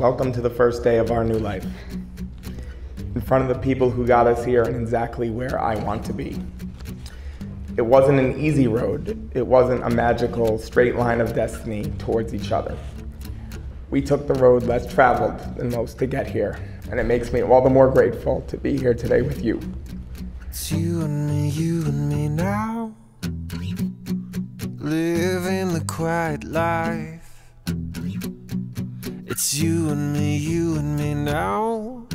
Welcome to the first day of our new life. In front of the people who got us here and exactly where I want to be. It wasn't an easy road. It wasn't a magical straight line of destiny towards each other. We took the road less traveled than most to get here, and it makes me all the more grateful to be here today with you. It's you and me, you and me now. Living the quiet life. It's you and me, you and me now.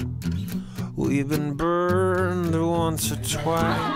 We've been burned once or twice.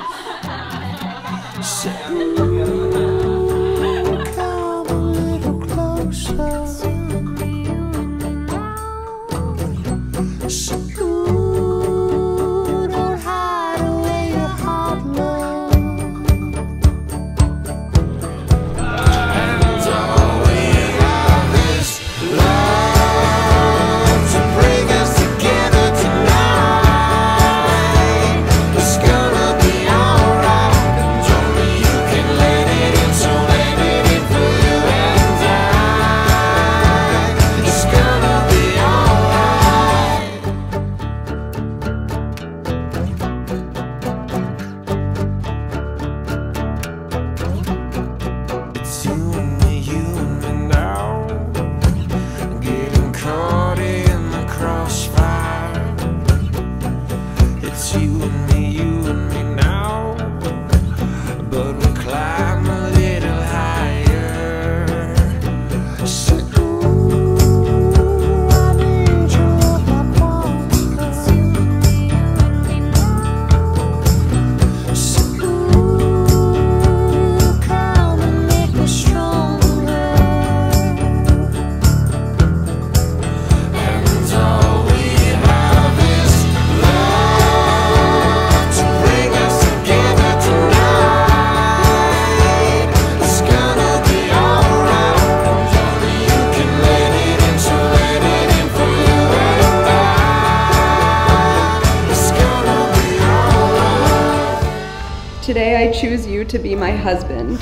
Today I choose you to be my husband.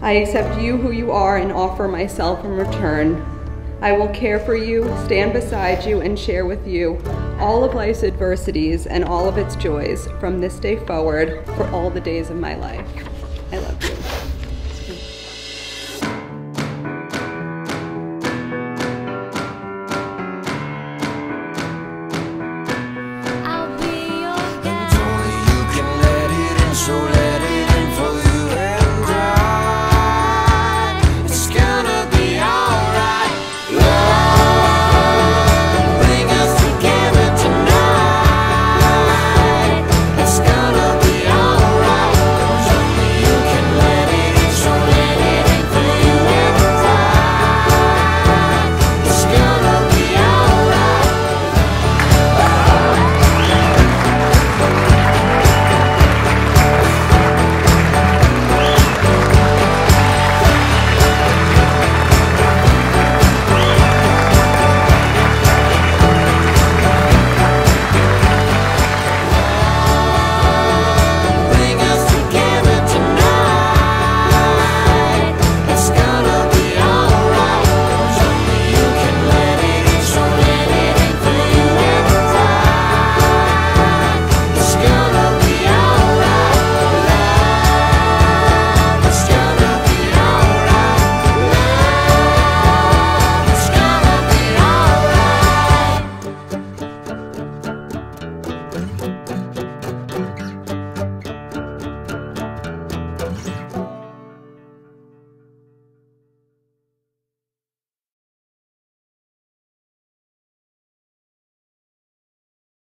I accept you who you are and offer myself in return. I will care for you, stand beside you, and share with you all of life's adversities and all of its joys from this day forward for all the days of my life. I love you.